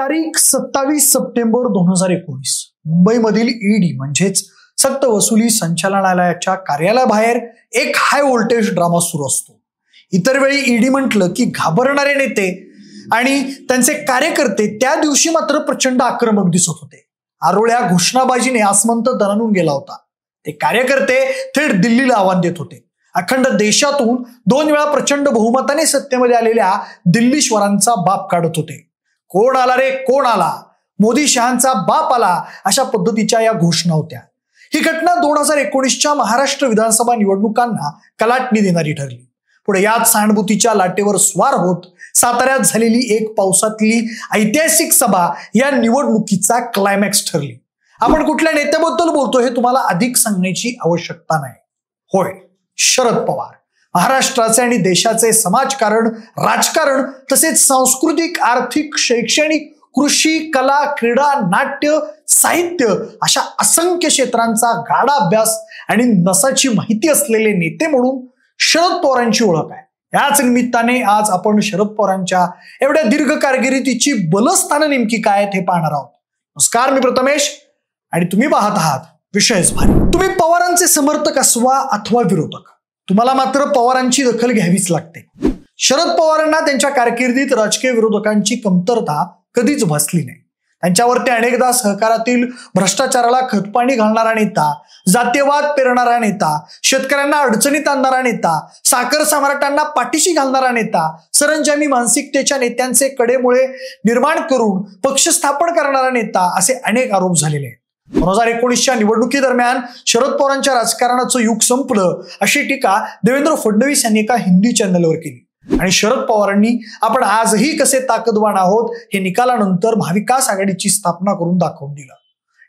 तारीख सत्तावीस सप्टेंबर दोन हजार एकोणीस. मुंबईमधील ईडी म्हणजेच सक्त वसुली संचालनालयाच्या कार्यालयाबाहेर एक हाय व्होल्टेज ड्रामा सुरू असतो. इतर वेळी ईडी म्हटलं की घाबरणारे नेते आणि त्यांचे कार्यकर्ते त्या दिवशी मात्र प्रचंड आक्रमक दिसत होते. आरोळ्या घोषणाबाजीने आसमंत दणानून गेला होता. ते कार्यकर्ते थेट दिल्लीला आव्हान देत होते. अखंड देशातून दोन वेळा प्रचंड बहुमताने सत्तेमध्ये आलेल्या दिल्लीश्वरांचा बाप काढत होते. कोण आला रे? कोण आला? मोदी शहांचा बाप आला अशा पद्धतीच्या या घोषणा होत्या. ही घटना दोन हजार एकोणीसच्या महाराष्ट्र विधानसभा निवडणुकांना कलाटणी देणारी ठरली. पुढे याच सहानुभूतीच्या लाटेवर स्वार होत साताऱ्यात झालेली एक पावसातली ऐतिहासिक सभा या निवडणुकीचा क्लायमॅक्स ठरली. आपण कुठल्या नेत्याबद्दल बोलतो हे तुम्हाला अधिक सांगण्याची आवश्यकता नाही. होय शरद पवार. महाराष्ट्राचे आणि देशाचे समाजकारण राजकारण तसेच सांस्कृतिक आर्थिक शैक्षणिक कृषी कला क्रीडा नाट्य साहित्य अशा असंख्य क्षेत्रांचा गाढा अभ्यास आणि नसाची माहिती असलेले नेते म्हणून शरद पवारांची ओळख आहे. याच निमित्ताने आज आपण शरद पवारांच्या एवढ्या दीर्घ कारकिर्दीची बलस्थानं नेमकी काय आहेत हे पाहणार आहोत. नमस्कार मी प्रथमेश आणि तुम्ही पाहत आहात विषयच भारी. तुम्ही पवारांचे समर्थक असवा अथवा विरोधक? तुम्हाला मात्र पवारांची दखल घ्यावीच लागते. शरद पवारांना त्यांच्या कारकिर्दीत राजकीय विरोधकांची कमतरता कधीच भासली नाही. त्यांच्यावरती अनेकदा सहकारातील भ्रष्टाचाराला खतपाणी घालणारा नेता जातीयवाद पेरणारा नेता शेतकऱ्यांना अडचणीत आणणारा नेता साखर सम्राटांना पाठीशी घालणारा नेता सरंजामी मानसिकतेच्या नेत्यांचे कडेमुळे निर्माण करून पक्ष स्थापन करणारा नेता असे अनेक आरोप झालेले आहेत. दोन हजार एकोणीसच्या निवडणुकीदरम्यान शरद पवारांच्या राजकारणाचं युग संपलं अशी टीका देवेंद्र फडणवीस यांनी एका हिंदी चॅनलवर केली. आणि शरद पवारांनी आपण आजही कसे ताकदवान आहोत हे निकालानंतर महाविकास आघाडीची स्थापना करून दाखवून दिलं.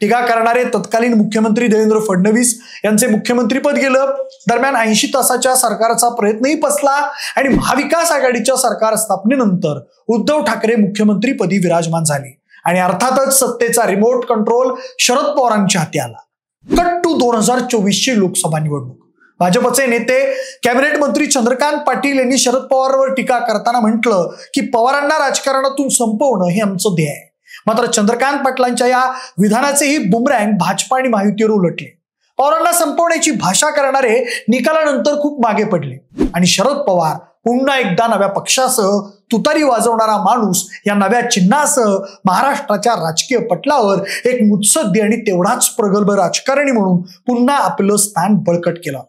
टीका करणारे तत्कालीन मुख्यमंत्री देवेंद्र फडणवीस यांचे मुख्यमंत्रीपद गेलं. दरम्यान ऐंशी तासाच्या सरकारचा प्रयत्नही पसला आणि महाविकास आघाडीच्या सरकार स्थापनेनंतर उद्धव ठाकरे मुख्यमंत्रीपदी विराजमान झाले. आणि अर्थातच सत्तेचा रिमोट कंट्रोल शरद पवारांच्या हाती आला. कट टू दोन हजार चोवीसची लोकसभा निवडणूक. भाजपचे नेते कॅबिनेट मंत्री चंद्रकांत पाटील यांनी शरद पवारवर टीका करताना म्हटलं की पवारांना राजकारणातून संपवणं हे आमचं ध्येय आहे. मात्र चंद्रकांत पाटलांच्या या विधानाचेही बुमरँग भाजपा आणि महायुतीवर उलटले. पवारांना संपवण्याची भाषा करणारे निकालानंतर खूप मागे पडले. आणि शरद पवार पुन्हा एकदा नव्या पक्षासह तुतारी वाजवणारा माणूस या नव्या चिन्हासह महाराष्ट्राच्या राजकीय पटलावर एक मुत्सद्दी आणि तेवढाच प्रगल्भ राजकारणी म्हणून पुन्हा आपलं स्थान बळकट केलं.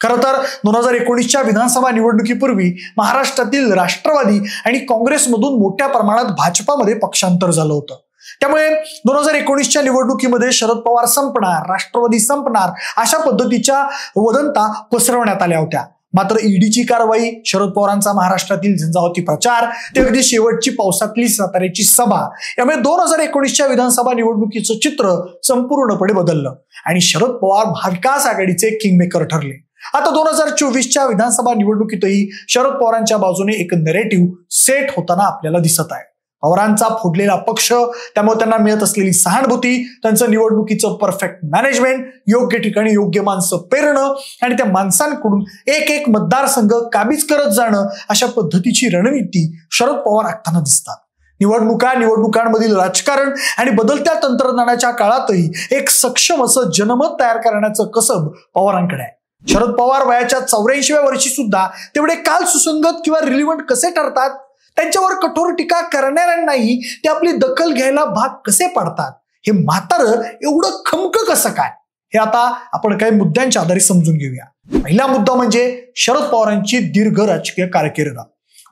खरं तर दोन हजार एकोणीसच्या विधानसभा निवडणुकीपूर्वी महाराष्ट्रातील राष्ट्रवादी आणि काँग्रेसमधून मोठ्या प्रमाणात भाजपामध्ये पक्षांतर झालं होतं. त्यामुळे दोन हजार एकोणीसच्या निवडणुकीमध्ये शरद पवार संपणार राष्ट्रवादी संपणार अशा पद्धतीच्या वदंता पसरवण्यात आल्या होत्या. मात्र ईडीची कारवाई शरद पवारांचा महाराष्ट्रातील झंझावती प्रचार ते अगदी शेवटची पावसातली साताऱ्याची सभा. यामुळे दोन हजार एकोणीसच्या विधानसभा निवडणुकीचं चित्र संपूर्णपणे बदललं आणि शरद पवार महाविकास आघाडीचे किंगमेकर ठरले. आता दोन हजार चोवीसच्या विधानसभा निवडणुकीतही शरद पवारांच्या बाजूने एक नेरेटिव्ह सेट होताना आपल्याला दिसत आहे. पवारांचा फोडलेला पक्ष त्यामुळे त्यांना मिळत असलेली सहानुभूती त्यांचं निवडणुकीचं परफेक्ट मॅनेजमेंट योग्य ठिकाणी योग्य माणसं पेरणं आणि त्या माणसांकडून एक एक मतदारसंघ काबीज करत जाणं अशा पद्धतीची रणनीती शरद पवार आखताना दिसतात. निवडणुका निवडणुकांमधील राजकारण आणि बदलत्या तंत्रज्ञानाच्या काळातही एक सक्षम असं जनमत तयार करण्याचं कसब पवारांकडे आहे. शरद पवार वयाच्या चौऱ्याऐंशीव्या वर्षी सुद्धा तेवढे काल सुसंगत किंवा रिलिव्हंट कसे ठरतात? त्यांच्यावर कठोर टीका करणाऱ्यांनाही ते आपली दखल घ्यायला भाग कसे पाडतात? हे म्हातारं एवढं खमक कसं काय? हे आता आपण काही मुद्द्यांच्या आधारे समजून घेऊया. पहिला मुद्दा म्हणजे शरद पवारांची दीर्घ राजकीय कारकीर्द.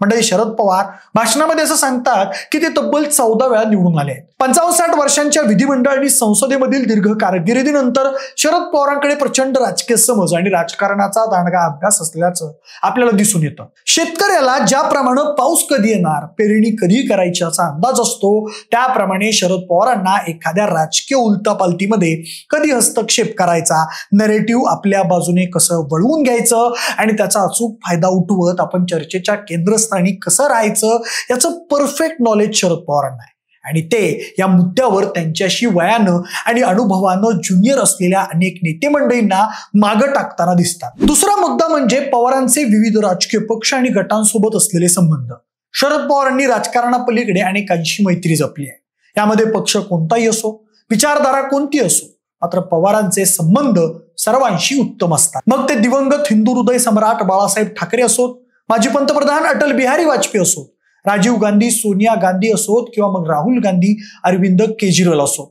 म्हणजे शरद पवार भाषणामध्ये असं सांगतात की ते तब्बल चौदा वेळा निवडून आले आहेत. पंचावन्न साठ वर्षांच्या विधिमंडळ आणि संसदेमधील दीर्घ कारकिर्दीनंतर शरद पवारांकडे प्रचंड राजकीय समज आणि राजकारणाचा दांडगा अभ्यास असल्याचं आपल्याला दिसून येतं. शेतकऱ्याला ज्याप्रमाणे पाऊस कधी येणार पेरणी कधी करायची असा अंदाज असतो त्याप्रमाणे शरद पवारांना एखाद्या राजकीय उलतापालतीमध्ये कधी हस्तक्षेप करायचा नरेटिव्ह आपल्या बाजूने कसं वळवून घ्यायचं आणि त्याचा अचूक फायदा उठवत आपण चर्चेच्या केंद्रस्थानी कसं राहायचं याचं परफेक्ट नॉलेज शरद पवारांना आहे. आणि ते या मुद्द्यावर त्यांच्याशी वयानं आणि अनुभवानं ज्युनियर असलेल्या अनेक नेते मंडळींना मागं टाकताना दिसतात. दुसरा मुद्दा म्हणजे पवारांचे विविध राजकीय पक्ष आणि गटांसोबत असलेले संबंध. शरद पवारांनी राजकारणापलीकडे अनेकांशी मैत्री जपली आहे. यामध्ये पक्ष कोणताही असो विचारधारा कोणती असो मात्र पवारांचे संबंध सर्वांशी उत्तम असतात. मग ते दिवंगत हिंदू हृदय सम्राट बाळासाहेब ठाकरे असोत माजी पंतप्रधान अटल बिहारी वाजपेयी असोत राजीव गांधी सोनिया गांधी असोत किंवा मग राहुल गांधी अरविंद केजरीवाल असोत.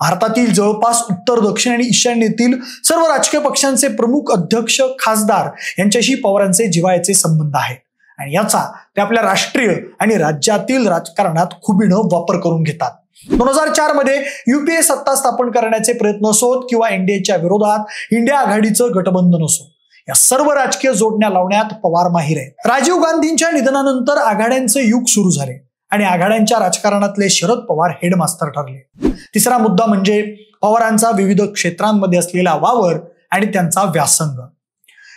भारतातील जवळपास उत्तर दक्षिण आणि ईशान्येतील सर्व राजकीय पक्षांचे प्रमुख अध्यक्ष खासदार यांच्याशी पवारांचे जिवायचे संबंध आहेत. आणि याचा ते आपल्या राष्ट्रीय आणि राज्यातील राजकारणात खुबीनं वापर करून घेतात. दोन हजार चारमध्ये युपीए सत्ता स्थापन करण्याचे प्रयत्न असोत किंवा एनडीएच्या विरोधात इंडिया आघाडीचं गटबंधन असो या सर्व राजकीय जोडण्या लावण्यात पवार माहीर आहेत. राजीव गांधींच्या निधनानंतर आघाड्यांचे युग सुरू झाले आणि आघाड्यांच्या राजकारणातले शरद पवार हेडमास्टर ठरले. तिसरा मुद्दा म्हणजे पवारांचा विविध क्षेत्रांमध्ये असलेला वावर आणि त्यांचा व्यासंग.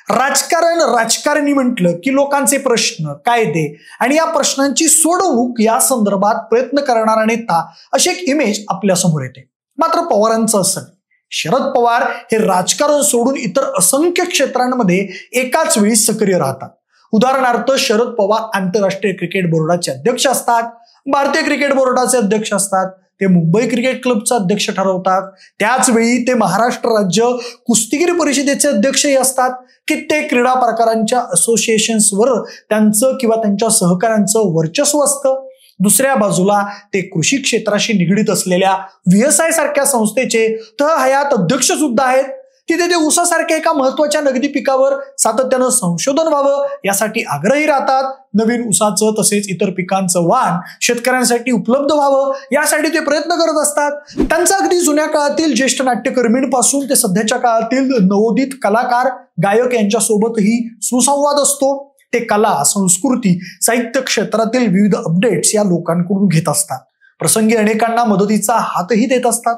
राजकारण राजकारणी म्हटलं की लोकांचे प्रश्न कायदे आणि या प्रश्नांची सोडवणूक या संदर्भात प्रयत्न करणारा नेता अशी एक इमेज आपल्यासमोर येते. मात्र पवारांचं असं शरद पवार हे राजकारण सोडून इतर असंख्य क्षेत्रांमध्ये एकाच वेळी सक्रिय राहतात. उदाहरणार्थ शरद पवार आंतरराष्ट्रीय क्रिकेट बोर्डाचे अध्यक्ष असतात. भारतीय क्रिकेट बोर्डाचे अध्यक्ष असतात. ते मुंबई क्रिकेट क्लबचा अध्यक्ष ठरवतात. त्याचवेळी ते महाराष्ट्र राज्य कुस्तीगिरी परिषदेचे अध्यक्षही असतात. कित्येक क्रीडा प्रकारांच्या असोसिएशन्सवर त्यांचं किंवा त्यांच्या सहकाऱ्यांचं वर्चस्व असतं. दुसऱ्या बाजूला ते कृषी क्षेत्राशी निगडीत असलेल्या व्हीएसआय सारख्या संस्थेचे तह हयात अध्यक्ष सुद्धा आहेत. तिथे ते ऊसासारख्या एका महत्त्वाच्या नगदी पिकावर सातत्यानं संशोधन व्हावं यासाठी आग्रही राहतात. नवीन ऊसाचं तसेच इतर पिकांचं वाण शेतकऱ्यांसाठी उपलब्ध व्हावं यासाठी ते प्रयत्न करत असतात. त्यांचा अगदी जुन्या काळातील ज्येष्ठ नाट्यकर्मींपासून ते सध्याच्या काळातील नवोदित कलाकार गायक यांच्यासोबतही सुसंवाद असतो. ते कला संस्कृती साहित्य क्षेत्रातील विविध अपडेट्स या लोकांकडून घेत असतात. प्रसंगी अनेकांना मदतीचा हातही देत असतात.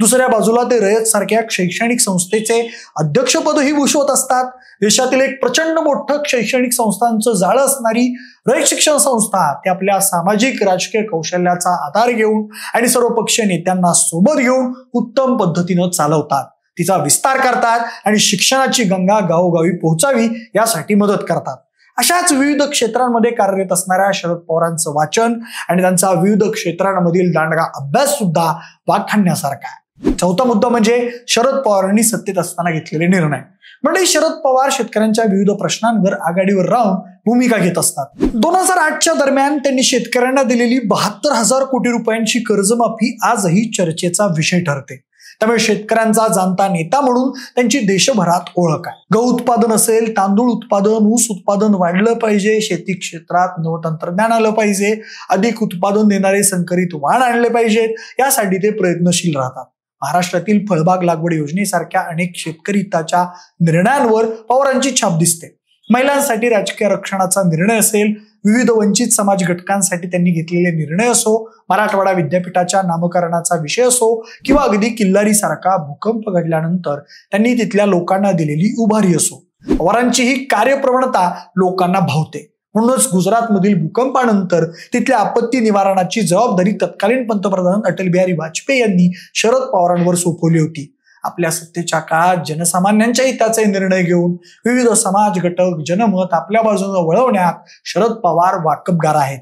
दुसऱ्या बाजूला ते रयत सारख्या शैक्षणिक संस्थेचे अध्यक्षपदही भूषवत असतात. देशातील एक प्रचंड मोठं शैक्षणिक संस्थांचं जाळं असणारी रयत शिक्षण संस्था ते आपल्या सामाजिक राजकीय कौशल्याचा आधार घेऊन आणि सर्व पक्षीय नेत्यांना सोबत घेऊन उत्तम पद्धतीनं चालवतात. तिचा विस्तार करतात आणि शिक्षणाची गंगा गावोगावी पोहोचावी यासाठी मदत करतात. अशाच विविध क्षेत्रांमध्ये कार्यरत असणाऱ्या शरद पवारांचं वाचन आणि त्यांचा विविध क्षेत्रांमधील दांडगा अभ्यास सुद्धा वाखाणण्यासारखा आहे. चौथा मुद्दा म्हणजे शरद पवारांनी सत्तेत असताना घेतलेले निर्णय. म्हणजे शरद पवार शेतकऱ्यांच्या विविध प्रश्नांवर आघाडीवर राहून भूमिका घेत असतात. दोन हजार आठच्या दरम्यान त्यांनी शेतकऱ्यांना दिलेली बहात्तर हजार कोटी रुपयांची कर्जमाफी आजही चर्चेचा विषय ठरते. त्यामुळे शेतकऱ्यांचा जाणता नेता म्हणून त्यांची देशभरात ओळख आहे. गहू उत्पादन असेल तांदूळ उत्पादन ऊस उत्पादन वाढलं पाहिजे शेती क्षेत्रात नवतंत्रज्ञान आलं पाहिजे अधिक उत्पादन देणारे संकरित वाण आणले पाहिजेत यासाठी ते प्रयत्नशील राहतात. महाराष्ट्रातील फळबाग लागवड योजनेसारख्या अनेक शेतकरी हिताच्या निर्णयांवर पवारांची छाप दिसते. महिलांसाठी राजकीय रक्षणाचा निर्णय असेल विविध वंचित समाज घटकांसाठी त्यांनी घेतलेले निर्णय असो मराठवाडा विद्यापीठाच्या नामकरणाचा विषय असो किंवा अगदी किल्लारी सारखा भूकंप घडल्यानंतर त्यांनी तिथल्या लोकांना दिलेली उभारी असो. पवारांची ही कार्यप्रवणता लोकांना भावते. म्हणूनच गुजरातमधील भूकंपानंतर तिथल्या आपत्ती निवारणाची जबाबदारी तत्कालीन पंतप्रधान अटल बिहारी वाजपेयी यांनी शरद पवारांवर सोपवली होती. आपल्या सत्तेच्या काळात जनसामान्यांच्या हिताचे निर्णय घेऊन विविध समाज घटक जनमत आपल्या बाजूने वळवण्यात शरद पवार वाकबगार आहेत.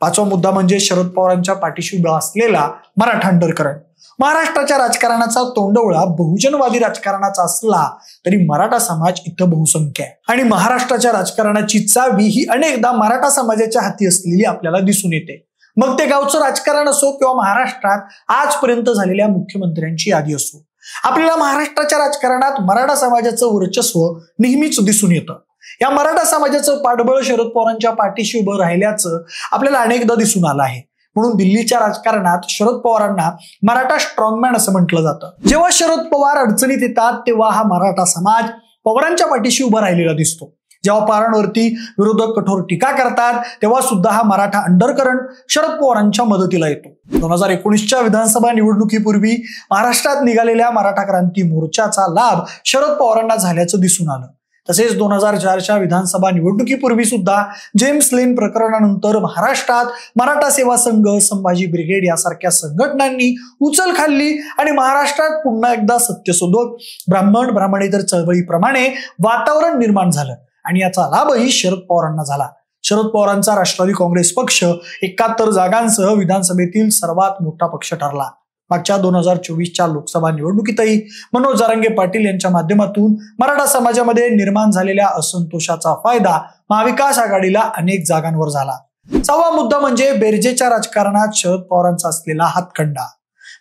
पाचवा मुद्दा म्हणजे शरद पवारांच्या पाठीशी उभा असलेला मराठा अंडरकरण महाराष्ट्राच्या राजकारणाचा तोंडवळा बहुजनवादी राजकारणाचा असला तरी मराठा समाज इथं बहुसंख्य आहे. आणि महाराष्ट्राच्या राजकारणाची चावी ही अनेकदा मराठा समाजाच्या हाती असलेली आपल्याला दिसून येते. मग ते गावचं राजकारण असो किंवा महाराष्ट्रात आजपर्यंत झालेल्या मुख्यमंत्र्यांची यादी असो. आपल्याला महाराष्ट्राच्या राजकारणात मराठा समाजाचं वर्चस्व नेहमीच दिसून येतं. या मराठा समाजाचं पाठबळ शरद पवारांच्या पाठीशी उभं राहिल्याचं आपल्याला अनेकदा दिसून आलं आहे. म्हणून दिल्लीच्या राजकारणात शरद पवारांना मराठा स्ट्रॉंगमॅन असं म्हटलं जातं. जेव्हा शरद पवार अडचणीत येतात तेव्हा हा मराठा समाज पवारांच्या पाठीशी उभा राहिलेला दिसतो. जेव्हा पवारांवरती विरोधक कठोर टीका करतात तेव्हा सुद्धा हा मराठा अंडरकरंट शरद पवारांच्या मदतीला येतो. दोन हजार एकोणीसच्या विधानसभा निवडणुकीपूर्वी महाराष्ट्रात निघालेल्या मराठा क्रांती मोर्चाचा लाभ शरद पवारांना झाल्याचं दिसून आलं. तसेच दोन हजार चारच्या विधानसभा निवडणुकीपूर्वी सुद्धा जेम्स लेन प्रकरणानंतर महाराष्ट्रात मराठा सेवा संघ संभाजी ब्रिगेड यासारख्या संघटनांनी उचल खाल्ली आणि महाराष्ट्रात पुन्हा एकदा सत्यशोधक ब्राह्मण ब्राह्मणेतर चळवळीप्रमाणे वातावरण निर्माण झालं. आणि याचा लाभही शरद पवारांना झाला. शरद पवारांचा राष्ट्रवादी काँग्रेस पक्ष एकाहत्तर जागांसह विधानसभेतील सर्वात मोठा पक्ष ठरला. मागच्या दोन हजार चोवीसच्या लोकसभा निवडणुकीतही मनोज जारंगे पाटील यांच्या माध्यमातून मराठा समाजामध्ये निर्माण झालेल्या असंतोषाचा फायदा महाविकास आघाडीला अनेक जागांवर झाला. सहावा मुद्दा म्हणजे बेरजेच्या राजकारणात शरद पवारांचा असलेला हातखंडा.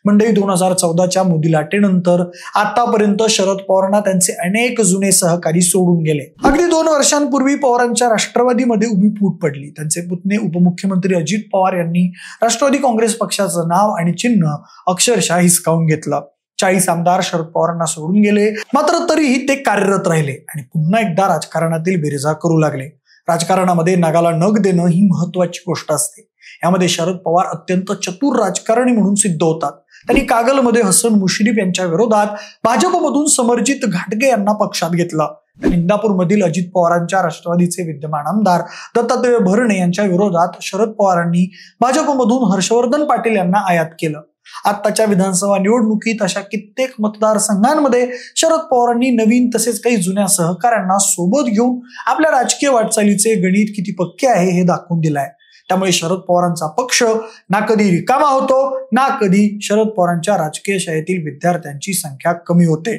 मंडळी दोन हजार चौदाच्या मोदी लाटेनंतर आतापर्यंत शरद पवारांना त्यांचे अनेक जुने सहकारी सोडून गेले. अगदी दोन वर्षांपूर्वी पवारांच्या राष्ट्रवादीमध्ये उभी फूट पडली. त्यांचे पुतणे उपमुख्यमंत्री अजित पवार यांनी राष्ट्रवादी काँग्रेस पक्षाचं नाव आणि चिन्ह अक्षरशः हिसकावून घेतलं. चाळीस आमदार शरद पवारांना सोडून गेले. मात्र तरीही ते कार्यरत राहिले आणि पुन्हा एकदा राजकारणातील बेरजा करू लागले. राजकारणामध्ये नगाला नग देणं ही महत्वाची गोष्ट असते. यामध्ये शरद पवार अत्यंत चतुर राजकारणी म्हणून सिद्ध होतात. त्यांनी कागलमध्ये हसन मुश्रीफ यांच्या विरोधात भाजपमधून समर्जित घाटगे यांना पक्षात घेतलं. इंदापूरमधील अजित पवारांच्या राष्ट्रवादीचे विद्यमान आमदार दत्तात्रय भरणे यांच्या विरोधात शरद पवारांनी भाजपमधून हर्षवर्धन पाटील यांना आयात केलं. आत्ताच्या विधानसभा निवडणुकीत अशा कित्येक मतदारसंघांमध्ये शरद पवारांनी नवीन तसेच काही जुन्या सहकाऱ्यांना सोबत घेऊन आपल्या राजकीय वाटचालीचे गणित किती पक्के आहे हे दाखवून दिलंय. त्यामुळे शरद पवारांचा पक्ष ना कधी रिकामा होतो ना कधी शरद पवारांच्या राजकीय शाळेतील विद्यार्थ्यांची संख्या कमी होते.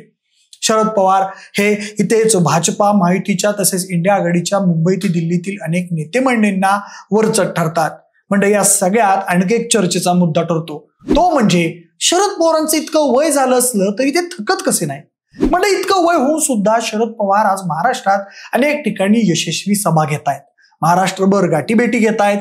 शरद पवार हे इथेच भाजपा माहितीच्या तसेच इंडिया आघाडीच्या मुंबई ते दिल्लीतील अनेक नेते मंडळींना वरचढ ठरतात. म्हणजे या सगळ्यात आणखी एक चर्चेचा मुद्दा ठरतो. तो म्हणजे शरद पवारांचं इतकं वय झालं असलं तरी ते थकत कसे नाही म्हणजे इतकं वय होऊन सुद्धा शरद पवार आज महाराष्ट्रात अनेक ठिकाणी यशस्वी सभा घेत आहेत महाराष्ट्रभर गाठीबेटी घेत आहेत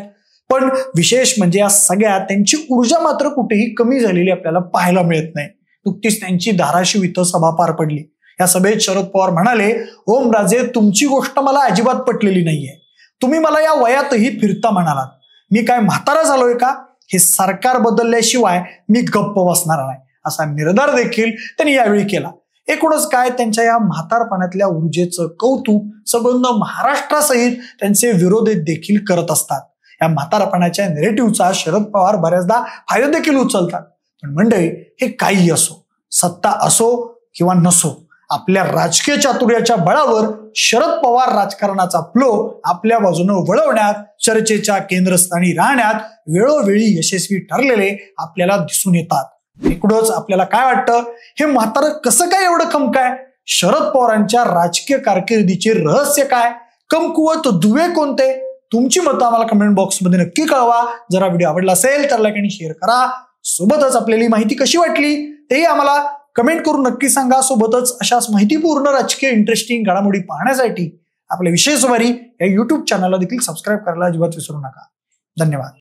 पण विशेष म्हणजे या सगळ्यात त्यांची ऊर्जा मात्र कुठेही कमी झालेली आपल्याला पाहायला मिळत नाही. नुकतीच त्यांची धाराशिव इथं सभा पार पडली. या सभेत शरद पवार म्हणाले ओम राजे तुमची गोष्ट मला अजिबात पटलेली नाहीये. तुम्ही मला या वयातही फिरता म्हणालात. मी काय म्हातारा झालोय का? हे सरकार बदलल्याशिवाय मी गप्प बसणार नाही. असा निर्धार देखील त्यांनी यावेळी केला. एकूणच काय त्यांच्या या म्हातारपणातल्या ऊर्जेचं कौतुक संबंध महाराष्ट्रासहित त्यांचे विरोधी देखील करत असतात. या म्हातारपणाच्या नेरेटिव्हचा शरद पवार बऱ्याचदा फायदा देखील उचलतात. पण मंडळी हे काही असो सत्ता असो किंवा नसो आपल्या राजकीय चातुर्याच्या बळावर शरद पवार राजकारणाचा फ्लो आपल्या बाजूनं वळवण्यात चर्चेच्या केंद्रस्थानी राहण्यात वेळोवेळी यशस्वी ठरलेले आपल्याला दिसून येतात. इकडंच आपल्याला काय वाटतं? हे म्हातारं कसं काय एवढं कम काय शरद पवारांच्या राजकीय कारकिर्दीचे रहस्य काय? कमकुवत दुवे कोणते? तुमची मतं आम्हाला कमेंट बॉक्समध्ये नक्की कळवा. जरा व्हिडिओ आवडला असेल तर लाईक आणि शेअर करा. सोबतच आपल्याला माहिती कशी वाटली तेही आम्हाला कमेंट करून नक्की सांगा. सोबतच अशाच माहितीपूर्ण राजकीय इंटरेस्टिंग घडामोडी पाहण्यासाठी आपल्या विशेष वारी या युट्यूब चॅनलला देखील सबस्क्राईब करायला अजिबात विसरू नका. धन्यवाद.